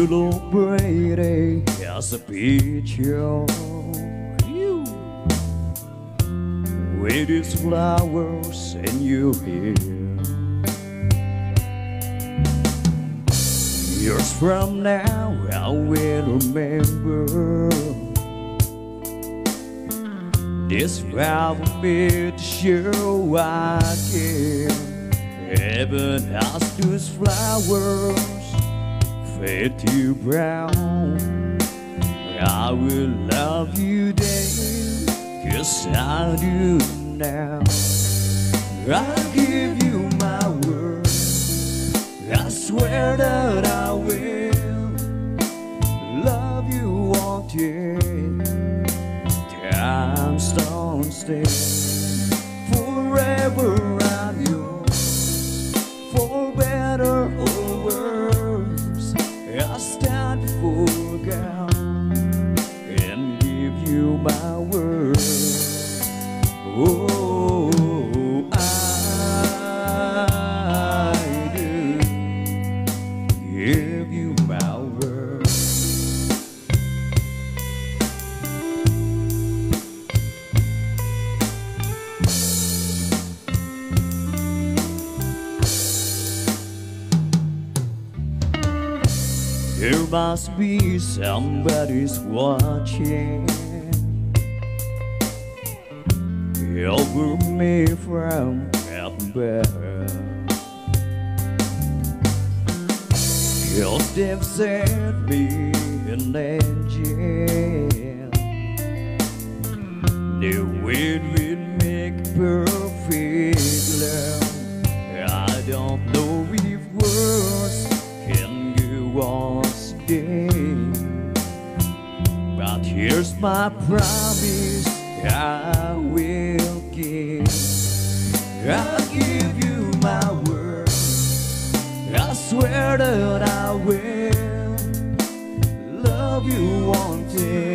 You look pretty as a picture. You with these flowers in your hair. Years from now, I will remember this vow me to show I care. Heaven has those flowers fade to brown. I will love you then, cause I do now. I'll give you my word. I swear that I will love you all until time stands still. There must be somebody's watching over me from above. Cause they've sent me an angel. The wind will make perfect love. I don't know if words here's my promise I will give. I'll give you my word. I swear that I will love you until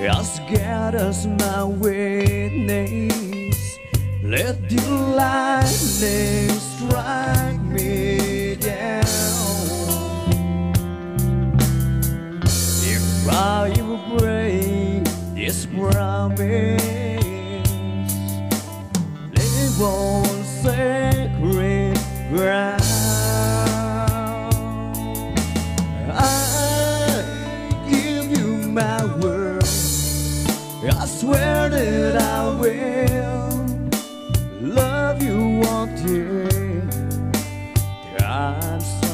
As God as my witness, let the lightning strike me down. If I will break this promise, live on sacred ground. I give you my word. I swear that I will love you until time stands